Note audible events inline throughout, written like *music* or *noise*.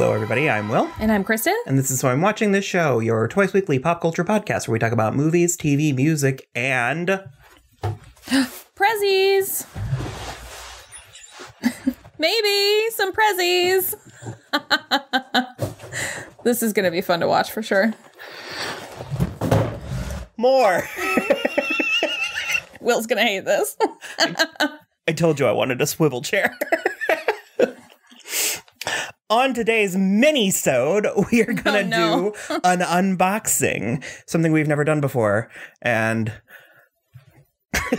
Hello, everybody. I'm Will, And I'm Kristen. and this is So I'm Watching This Show, your twice weekly pop culture podcast where we talk about movies, TV, music, and *gasps* Prezzies. *laughs* Maybe some prezzies. *laughs* this is going to be fun to watch for sure. more. *laughs* Will's going to hate this. I told you I wanted a swivel chair. On today's mini-sode, *laughs* we are gonna Oh, no. do *laughs* an unboxing, something we've never done before, and *laughs*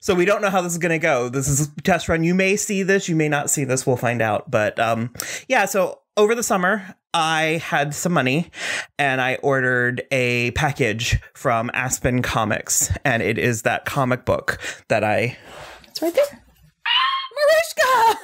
so we don't know how this is gonna go. This is a test run. You may see this, you may not see this. We'll find out. But um, yeah. So over the summer, I had some money, and I ordered a package from Aspen Comics, and it is that comic book that I It's right there. Marishka!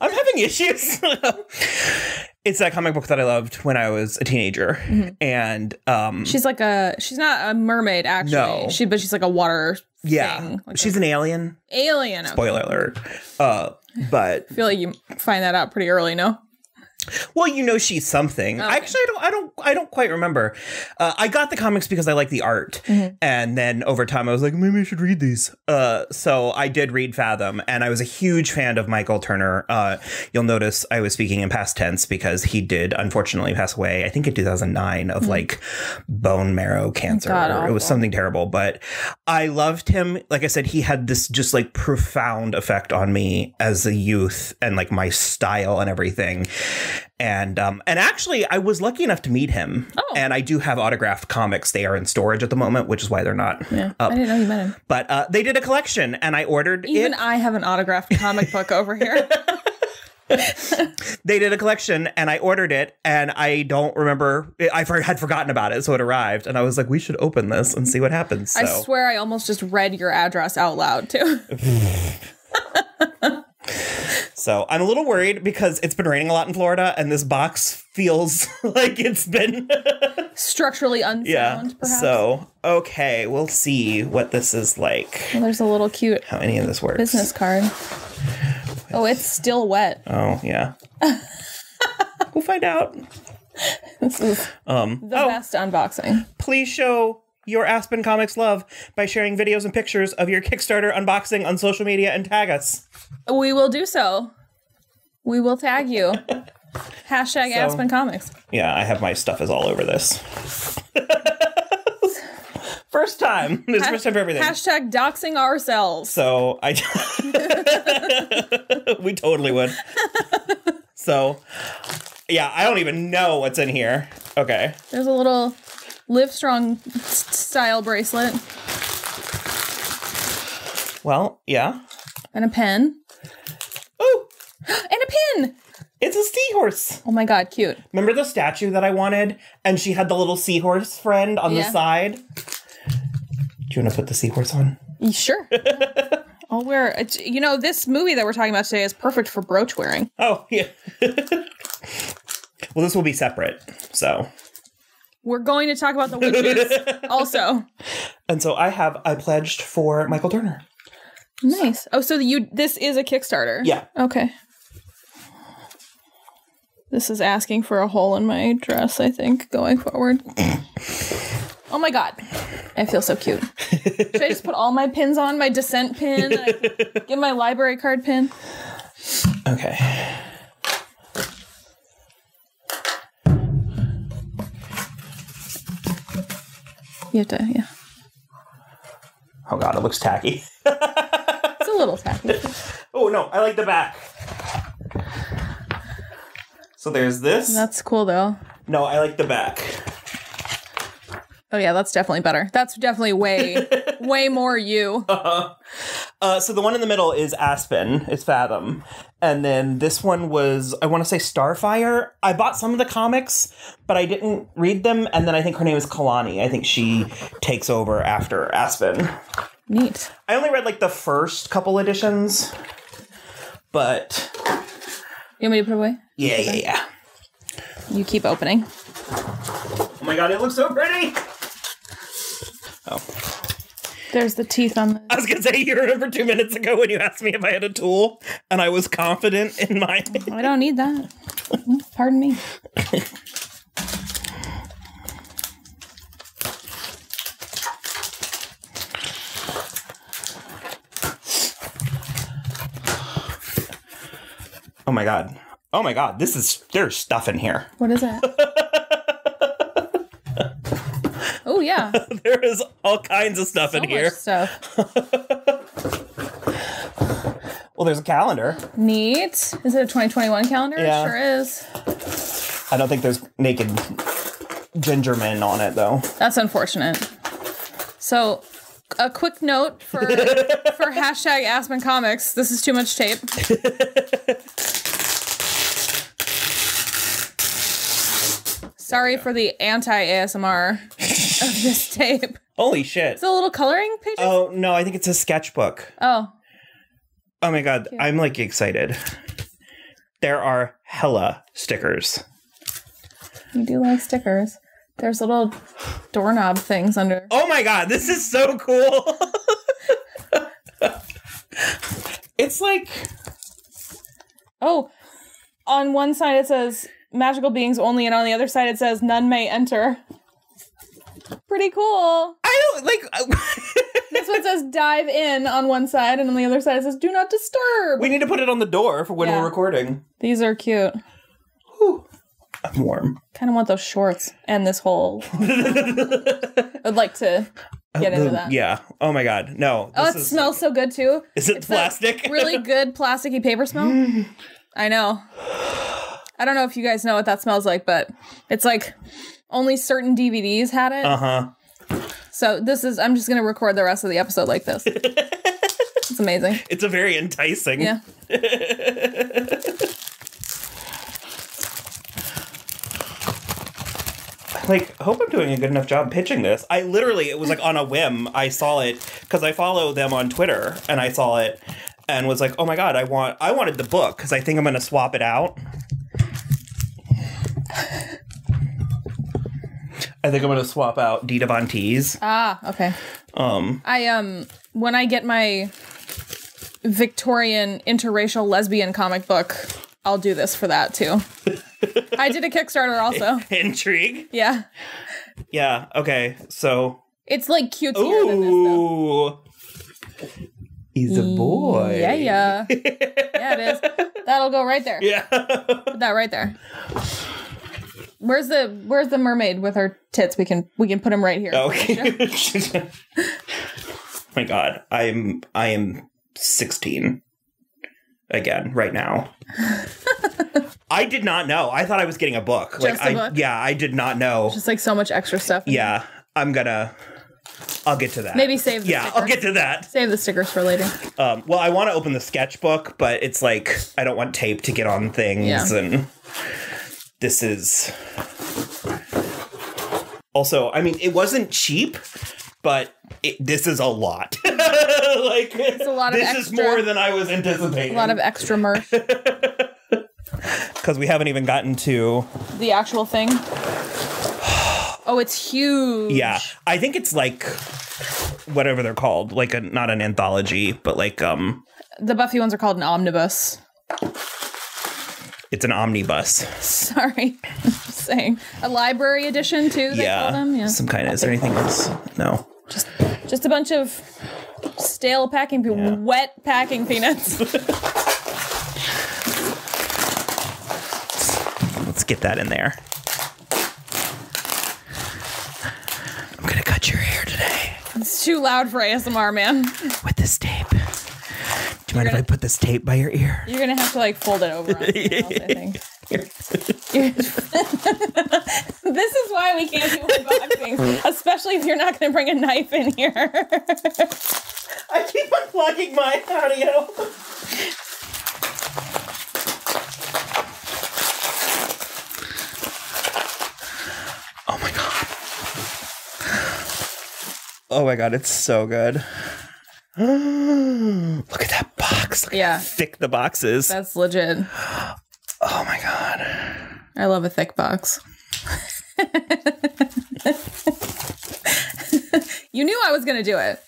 I'm having issues. *laughs* it's that comic book that I loved when I was a teenager, and um, She's like a, she's not a mermaid actually. No. She, but she's like a water yeah, thing. Like she's an alien. alien. Spoiler alert. Uh, but I feel like you find that out pretty early, no? Well, you know she's something. Okay. Actually, I don't. I don't. I don't quite remember. Uh, I got the comics because I like the art, and then over time I was like, maybe I should read these. Uh, so I did read Fathom, and I was a huge fan of Michael Turner. Uh, you'll notice I was speaking in past tense because he did unfortunately pass away. I think in 2009 of like bone marrow cancer. God it was something terrible, but I loved him. Like I said, he had this just like profound effect on me as a youth and like my style and everything. And um and actually I was lucky enough to meet him. Oh. And I do have autographed comics. They are in storage at the moment, which is why they're not Yeah. up. I didn't know you met him. But uh, they did a collection and I ordered Even it. I have an autographed comic book over here. *laughs* *laughs* They did a collection and I ordered it and I don't remember I had forgotten about it so it arrived and I was like we should open this and see what happens. So I swear I almost just read your address out loud too. *laughs* So I'm a little worried because it's been raining a lot in Florida, and this box feels *laughs* like it's been *laughs* Structurally unsound, yeah. perhaps. So okay, we'll see what this is like. Well, there's a little cute How any of this works? business card. Oh, it's still wet. Oh yeah. *laughs* we'll find out. This is Um. the oh, best unboxing. please show your Aspen Comics love by sharing videos and pictures of your Kickstarter unboxing on social media and tag us. We will do so. We will tag you. *laughs* Hashtag Aspen Comics. Yeah, I have my stuff is all over this. *laughs* first time. This is first time for everything. Hashtag doxing ourselves. So I, *laughs* we totally would. So, yeah, I don't even know what's in here. Okay, There's a little Live Strong s- style bracelet well, yeah. and a pen Oh, *gasps* and a pin. it's a seahorse. Oh my god, cute. Remember the statue that I wanted, and she had the little seahorse friend on the side. Do you want to put the seahorse on? Sure. *laughs* I'll wear it. You know, this movie that we're talking about today is perfect for brooch wearing. Oh, yeah. *laughs* well, this will be separate. So, We're going to talk about the witches *laughs* also. and so I have I pledged for Michael Turner. Nice. Oh, so you this is a Kickstarter. Yeah. Okay. This is asking for a hole in my dress, I think, going forward. *coughs* oh my god. I feel so cute. Should I just put all my pins on? My descent pin? Get *laughs* my library card pin? Okay. You have to, yeah. Oh God, it looks tacky. *laughs* It's a little tacky. *laughs* Oh no, I like the back. So there's this. That's cool though. no, I like the back. Oh yeah, that's definitely better. That's definitely way, *laughs* way more you. Uh-huh. Uh, so the one in the middle is Aspen, it's Fathom, and then this one was I want to say Soulfire. I bought some of the comics, but I didn't read them. And then I think her name is Kiani. I think she takes over after Aspen. Neat. I only read like the first couple editions, but You want me to put away? yeah, yeah, yeah. You keep opening. Oh my god, it looks so pretty. Oh. There's the teeth on the. I was gonna say, you remember two minutes ago when you asked me if I had a tool, and I was confident in my. I don't need that. Pardon me. Oh my god! Oh my god! This is there's stuff in here. What is it? *laughs* oh yeah, *laughs* There is all kinds of stuff so in much here. stuff. *laughs* Well, there's a calendar. Neat. Is it a 2021 calendar? Yeah. It sure is. I don't think there's naked ginger men on it though. That's unfortunate. So, a quick note for *laughs* for hashtag Aspen Comics. This is too much tape. Sorry for the anti ASMR of this tape. Holy shit! It's a little coloring page. Oh no, I think it's a sketchbook. Oh, Oh my god, I'm like excited. There are hella stickers. you do like stickers. There's little doorknob things under. Oh my god, this is so cool. it's like Oh, on one side it says magical beings only, and on the other side it says none may enter. Pretty cool. I don't like uh, *laughs* This one says dive in on one side, and on the other side it says do not disturb. We need to put it on the door for when Yeah. we're recording. These are cute. Whew. I'm warm. Kind of want those shorts and this whole. *laughs* I'd like to uh, get into that. Yeah. Oh my god. No. Oh, it is- smells so good too. Is it It's plastic? really good plasticky paper smell. *laughs* I know. I don't know if you guys know what that smells like, but it's like only certain DVDs had it. Uh huh. So this is I'm just gonna record the rest of the episode like this. *laughs* it's amazing. It's a very enticing. Yeah. *laughs* Like, hope I'm doing a good enough job pitching this. I literally, it was like on a whim. I saw it because I follow them on Twitter, and I saw it and was like, oh my god, I want, I wanted the book because I think I'm gonna swap it out. I think I'm gonna swap out Dita Von Teese. Ah, okay. Um, I um when I get my Victorian interracial lesbian comic book, I'll do this for that too. *laughs* I did a Kickstarter also. *laughs* intrigue. Yeah. Yeah. Okay. So, It's like cutesier than this though. he's a boy. Yeah, yeah. *laughs* Yeah, it is. That'll go right there. Yeah. Put that right there. Where's the Where's the mermaid with her tits? We can we can put them right here. Okay. *laughs* My God, I'm I am 16 again right now. *laughs* I did not know. I thought I was getting a book. like a I book? yeah, I did not know. Just like so much extra stuff. yeah, I'm gonna. I'll get to that. Maybe save the Yeah. I'll get to that. Save the stickers for later. Um, well, I want to open the sketchbook, but it's like I don't want tape to get on things, Yeah. and this is also. I mean, it wasn't cheap, but it, this is a lot. *laughs* like it's a lot of This is more than I was anticipating. A lot of extra merch. *laughs* because we haven't even gotten to. the actual thing. Oh, it's huge. Yeah, I think it's like whatever they're called, like a not an anthology, but like um, The Buffy ones are called an omnibus. It's an omnibus. Sorry. *laughs* Just saying. A library edition too, yeah. Yeah. some kind of. Is there anything else? No. Just a bunch of stale packing pe- Yeah. wet packing peanuts. *laughs* Let's get that in there. I'm gonna cut your hair today it's too loud for ASMR, man. with this tape. Do you mind if I put this tape by your ear? You're gonna have to like fold it over on *laughs* something else, I think. *laughs* this is why we can't do unboxings, especially if you're not gonna bring a knife in here. I keep unplugging my audio. Oh my god. Oh my god, it's so good. *gasps* Look at that box. Look Yeah. thick the box is. That's legit. Oh my god. I love a thick box. *laughs* you knew I was gonna do it.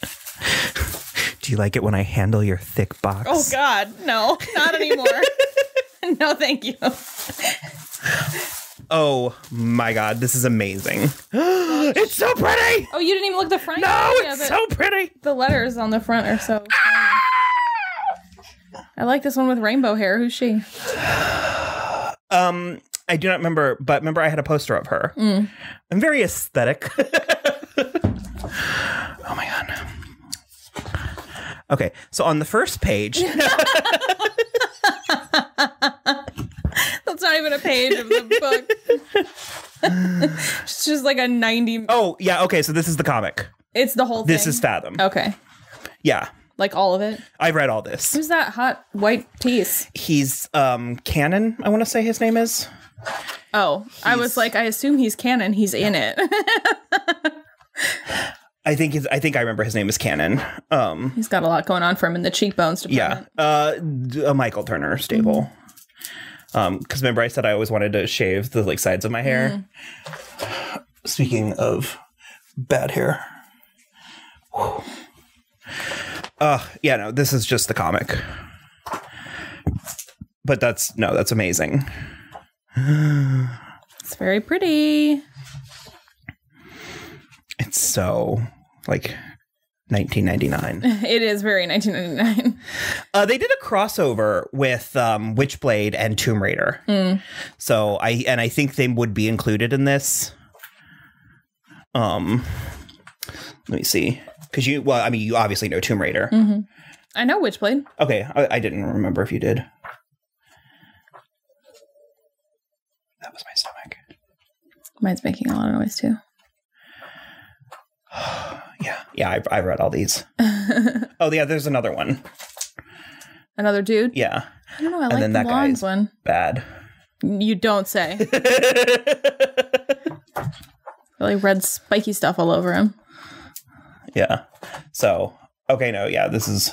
Do you like it when I handle your thick box? Oh God, no, not anymore. *laughs* *laughs* no, thank you. Oh my god, this is amazing. *gasps* it's so pretty. Oh, you didn't even look at the front. No, it's so pretty. the letters on the front are so. tiny. I like this one with rainbow hair. Who's she? *sighs* Um, I do not remember, but remember I had a poster of her. Mm. I'm very aesthetic. *laughs* oh my god. Okay, so on the first page, *laughs* *laughs* That's not even a page of the *laughs* book. *laughs* it's just like a ninety. oh yeah, okay, so this is the comic. It's the whole thing. This is Fathom. okay. Yeah, Like all of it. I've read all this. Who's that hot white tease? He's um Cannon. I want to say his name is. Oh, I was like, I assume he's canon. He's in it. *laughs* I think his, I think I remember his name is Cannon. Um, he's got a lot going on for him in the cheekbones yeah, uh, a Michael Turner stable. Um, because remember I said I always wanted to shave the like sides of my hair. Speaking of bad hair. Whew. Uh, yeah, no, this is just the comic. But that's no, that's amazing. It's very pretty. It's so like 1999. *laughs* It is very 1999. Uh, they did a crossover with um, Witchblade and Tomb Raider. So I and I think they would be included in this. Um, let me see, because you well, I mean, you obviously know Tomb Raider. I know Witchblade. Okay, I, I didn't remember if you did. That was my stomach. Mine's making a lot of noise too. *sighs* *sighs* *sighs* Yeah, I've, I've read all these. *laughs* oh yeah, there's another one. Another dude. Yeah, I don't know. I like then the that blonde guy's- one. bad. You don't say. *laughs* really red spiky stuff all over him. Yeah. So, okay, no, yeah, this is.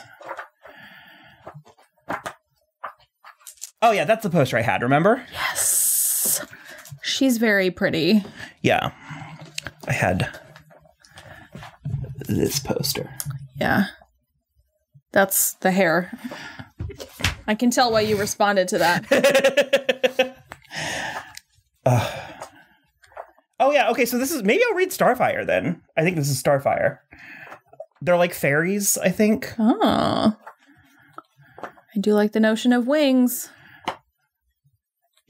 Oh, yeah, that's the poster I had, remember? Yes. She's very pretty. Yeah. I had this poster. Yeah. That's the hair. I can tell why you responded to that. *laughs* Oh, yeah, okay, so this is. Maybe I'll read Soulfire then. I think this is Soulfire. They're like fairies, I think. Oh. I do like the notion of wings.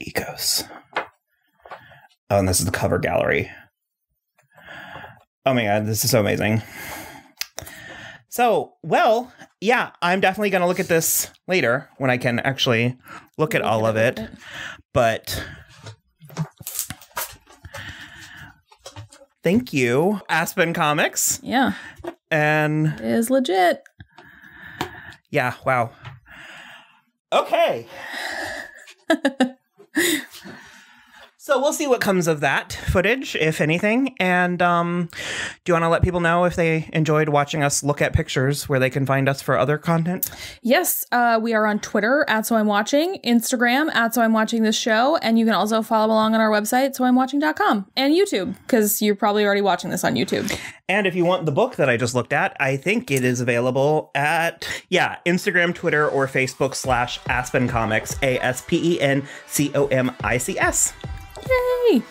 Ecos. Oh, and this is the cover gallery. Oh my god, this is so amazing. So, well, yeah, I'm definitely going to look at this later when I can actually look at all of it. But thank you, Aspen Comics. Yeah. And It is legit. yeah, wow. Okay. *laughs* so we'll see what comes of that footage, if anything. And um, do you want to let people know if they enjoyed watching us look at pictures where they can find us for other content? Yes, uh, we are on Twitter at So I'm Watching, Instagram at So I'm Watching This Show, and you can also follow along on our website, soimwatching.com, and YouTube, because you're probably already watching this on YouTube. And if you want the book that I just looked at, I think it is available at, yeah, Instagram, Twitter, or Facebook slash Aspen Comics, A S P E N C O M I C S. Yay!